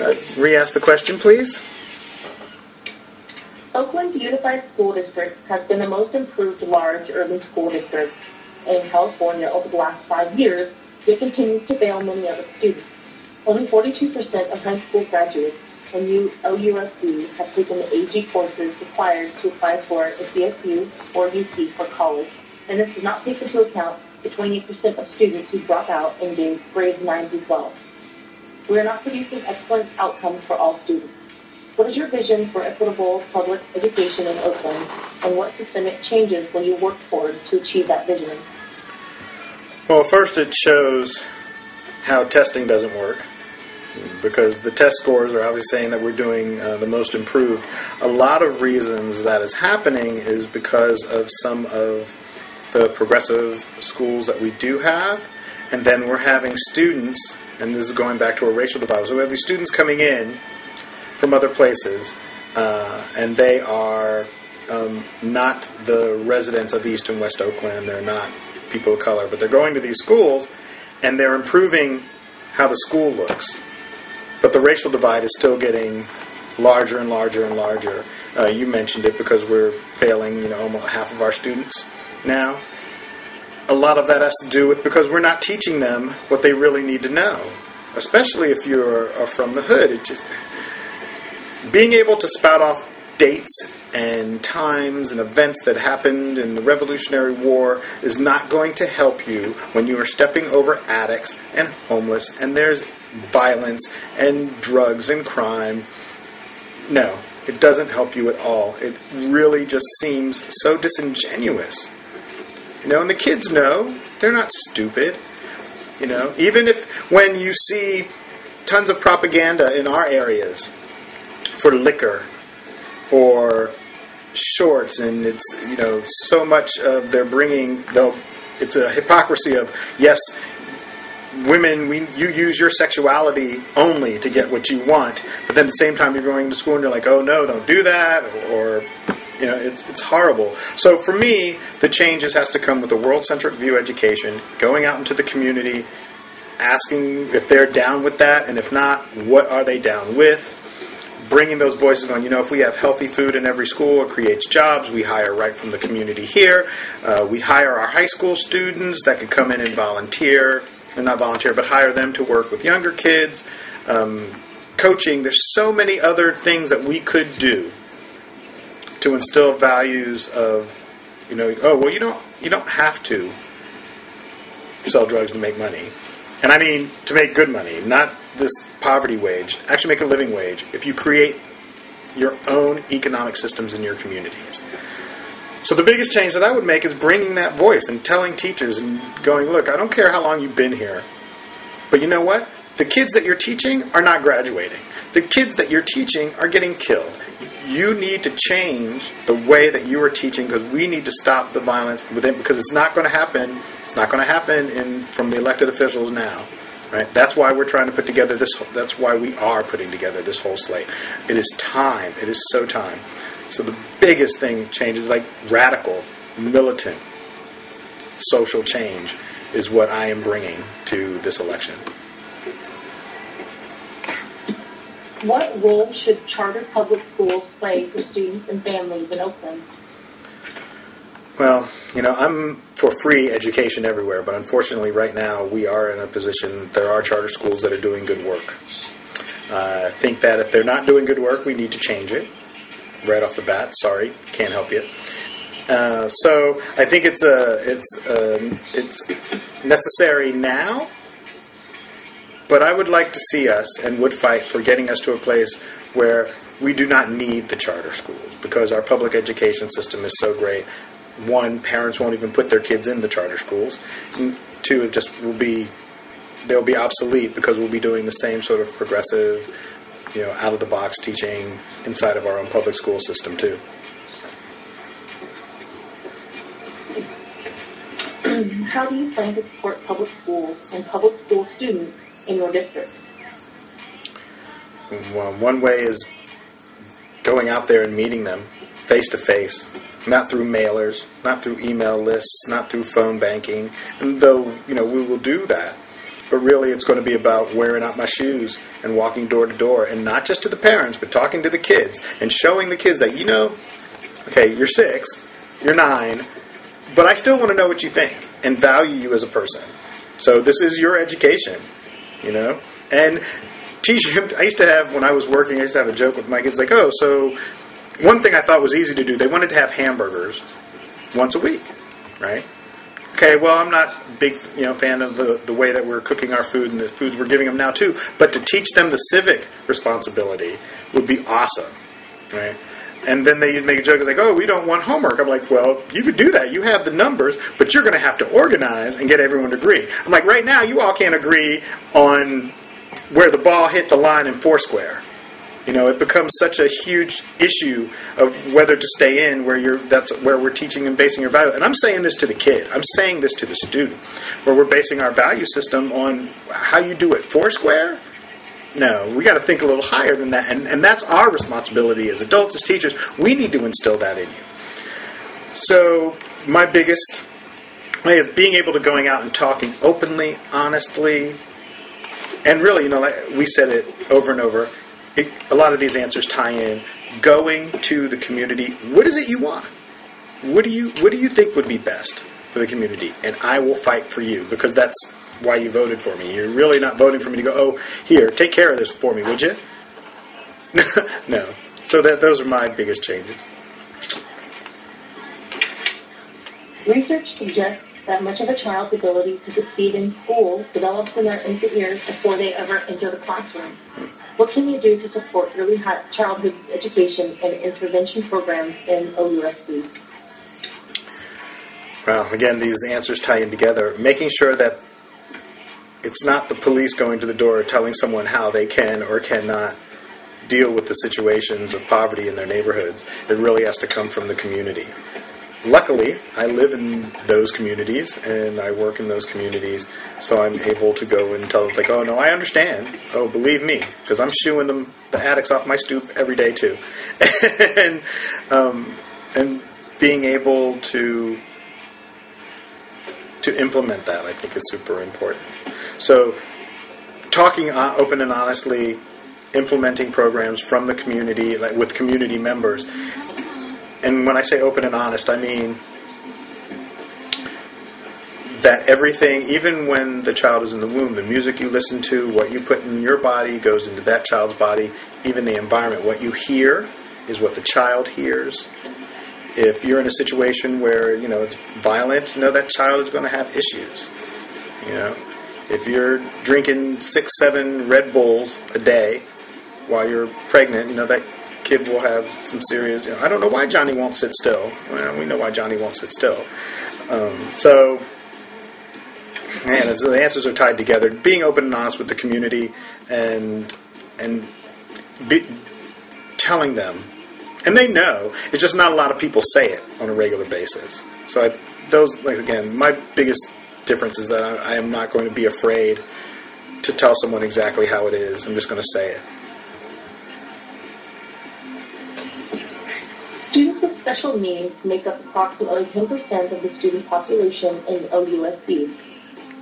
Uh, re-ask the question, please. Oakland Unified School District has been the most improved large urban school district in California over the last five years, yet continues to fail many of its students. Only 42% of high school graduates in OUSD have taken the AG courses required to apply for a CSU or UC for college, and this does not take into account the 28% of students who drop out in grades 9 through 12. We are not producing excellent outcomes for all students. What is your vision for equitable public education in Oakland, and what systemic changes will you work toward to achieve that vision? Well, first it shows how testing doesn't work because the test scores are obviously saying that we're doing uh, the most improved. A lot of reasons that is happening is because of some of the progressive schools that we do have, and then we're having students, and this is going back to a racial divide. So we have these students coming in from other places, uh, and they are um, not the residents of East and West Oakland. They're not people of color, but they're going to these schools, and they're improving how the school looks. But the racial divide is still getting larger and larger and larger. Uh, you mentioned it because we're failing, you know, almost half of our students now. A lot of that has to do with because we're not teaching them what they really need to know, especially if you're are from the hood. It just being able to spout off dates and times and events that happened in the Revolutionary War is not going to help you when you are stepping over addicts and homeless and there's violence and drugs and crime. No, it doesn't help you at all. It really just seems so disingenuous. You know, and the kids know they're not stupid. You know, even if when you see tons of propaganda in our areas for liquor or shorts and it's you know so much of they're bringing they'll it's a hypocrisy of yes women we you use your sexuality only to get what you want but then at the same time you're going to school and you're like oh no don't do that or, you know it's it's horrible so for me the changes has to come with a world centric view education going out into the community asking if they're down with that and if not what are they down with bringing those voices on, you know, if we have healthy food in every school, it creates jobs. We hire right from the community here. Uh, we hire our high school students that can come in and volunteer, and not volunteer, but hire them to work with younger kids. Um, coaching, there's so many other things that we could do to instill values of, you know, oh, well, you don't, you don't have to sell drugs to make money. And I mean to make good money, not this poverty wage, actually make a living wage if you create your own economic systems in your communities. So the biggest change that I would make is bringing that voice and telling teachers and going, look, I don't care how long you've been here, but you know what? The kids that you're teaching are not graduating. The kids that you're teaching are getting killed. You need to change the way that you are teaching because we need to stop the violence within because it's not going to happen. It's not going to happen in from the elected officials now. Right? That's why we're trying to put together this. That's why we are putting together this whole slate. It is time. It is so time. So the biggest thing changes, like radical, militant, social change, is what I am bringing to this election. What role should charter public schools play for students and families in Oakland? Well, you know, I'm for free education everywhere, but unfortunately, right now, we are in a position, there are charter schools that are doing good work. Uh, I think that if they're not doing good work, we need to change it right off the bat. Sorry, can't help you. Uh, so I think it's a it's a, it's necessary now, but I would like to see us and would fight for getting us to a place where we do not need the charter schools because our public education system is so great one, parents won't even put their kids in the charter schools. Two, it just will be they'll be obsolete because we'll be doing the same sort of progressive, you know, out of the box teaching inside of our own public school system too. How do you plan to support public schools and public school students in your district? Well, one way is going out there and meeting them face to face not through mailers, not through email lists, not through phone banking. And though, you know, we will do that, but really it's going to be about wearing out my shoes and walking door to door, and not just to the parents, but talking to the kids and showing the kids that you know, okay, you're six, you're nine, but I still want to know what you think and value you as a person. So this is your education, you know, and teach him. I used to have when I was working. I used to have a joke with my kids, like, "Oh, so one thing I thought was easy to do. They wanted to have hamburgers once a week, right? Okay, well, I'm not big you know fan of the the way that we're cooking our food and the foods we're giving them now too. But to teach them the civic responsibility would be awesome, right? And then they'd make a joke like, "Oh, we don't want homework." I'm like, "Well, you could do that. You have the numbers, but you're going to have to organize and get everyone to agree." I'm like, "Right now, you all can't agree on where the ball hit the line in Foursquare." You know, it becomes such a huge issue of whether to stay in where you're. That's where we're teaching and basing your value. And I'm saying this to the kid. I'm saying this to the student, where we're basing our value system on how you do it. Foursquare. No, we got to think a little higher than that, and and that's our responsibility as adults, as teachers. We need to instill that in you. So my biggest way is being able to going out and talking openly, honestly, and really, you know, like we said it over and over it, a lot of these answers tie in. Going to the community. What is it you want? What do you What do you think would be best for the community? And I will fight for you because that's why you voted for me. You're really not voting for me to go. Oh, here, take care of this for me, would you? no. So that those are my biggest changes. Research suggests that much of a child's ability to succeed in school develops in their infant years before they ever enter the classroom. What can you do to support early childhood education and intervention programs in OUSD? Well, again, these answers tie in together. Making sure that it's not the police going to the door telling someone how they can or cannot deal with the situations of poverty in their neighborhoods. It really has to come from the community luckily, I live in those communities and I work in those communities, so I'm able to go and tell them like, "Oh no, I understand. Oh, believe me, because I'm shooing them the addicts off my stoop every day too," and um, and being able to to implement that, I think, is super important. So, talking uh, open and honestly, implementing programs from the community, like with community members, and when I say open and honest, I mean that everything, even when the child is in the womb, the music you listen to, what you put in your body goes into that child's body, even the environment. What you hear is what the child hears. If you're in a situation where, you know, it's violent, you know that child is going to have issues. You know, if you're drinking six, seven Red Bulls a day while you're pregnant, you know that kid will have some serious. You know, I don't know why Johnny won't sit still. Well, we know why Johnny won't sit still. Um, so, man, the answers are tied together. Being open and honest with the community, and and be, telling them, and they know. It's just not a lot of people say it on a regular basis. So, I, those like again, my biggest difference is that I, I am not going to be afraid to tell someone exactly how it is. I'm just going to say it. Students with special needs make up approximately 10% of the student population in OUSD.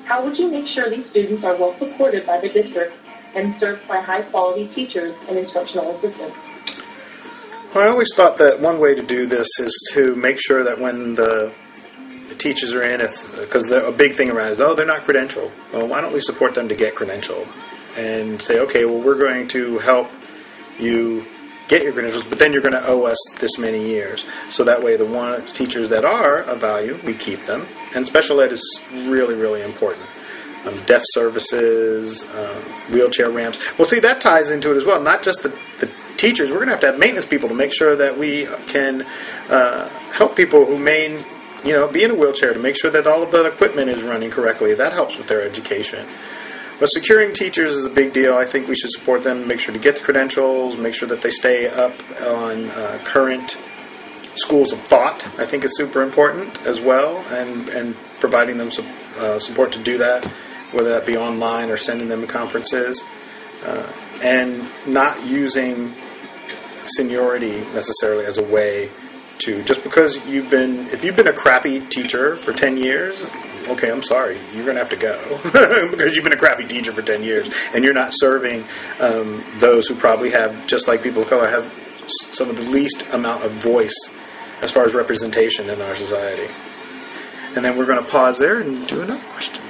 How would you make sure these students are well supported by the district and served by high quality teachers and instructional assistants? Well, I always thought that one way to do this is to make sure that when the, teachers are in, if because a big thing around is oh they're not credentialed. Well, why don't we support them to get credentialed and say okay, well we're going to help you get your credentials, but then you're going to owe us this many years. So that way, the ones teachers that are of value, we keep them. And special ed is really, really important. Um, deaf services, um, wheelchair ramps. Well, see, that ties into it as well. Not just the, the teachers. We're going to have to have maintenance people to make sure that we can uh, help people who may, you know, be in a wheelchair to make sure that all of the equipment is running correctly. That helps with their education. But securing teachers is a big deal. I think we should support them, make sure to get the credentials, make sure that they stay up on uh, current schools of thought. I think is super important as well, and and providing them some uh, support to do that, whether that be online or sending them to conferences, uh, and not using seniority necessarily as a way to just because you've been if you've been a crappy teacher for 10 years okay i'm sorry you're going to have to go. Because you've been a crappy teacher for 10 years and you're not serving um, those who probably have just like people of color have some of the least amount of voice as far as representation in our society. And then we're going to pause there and do another question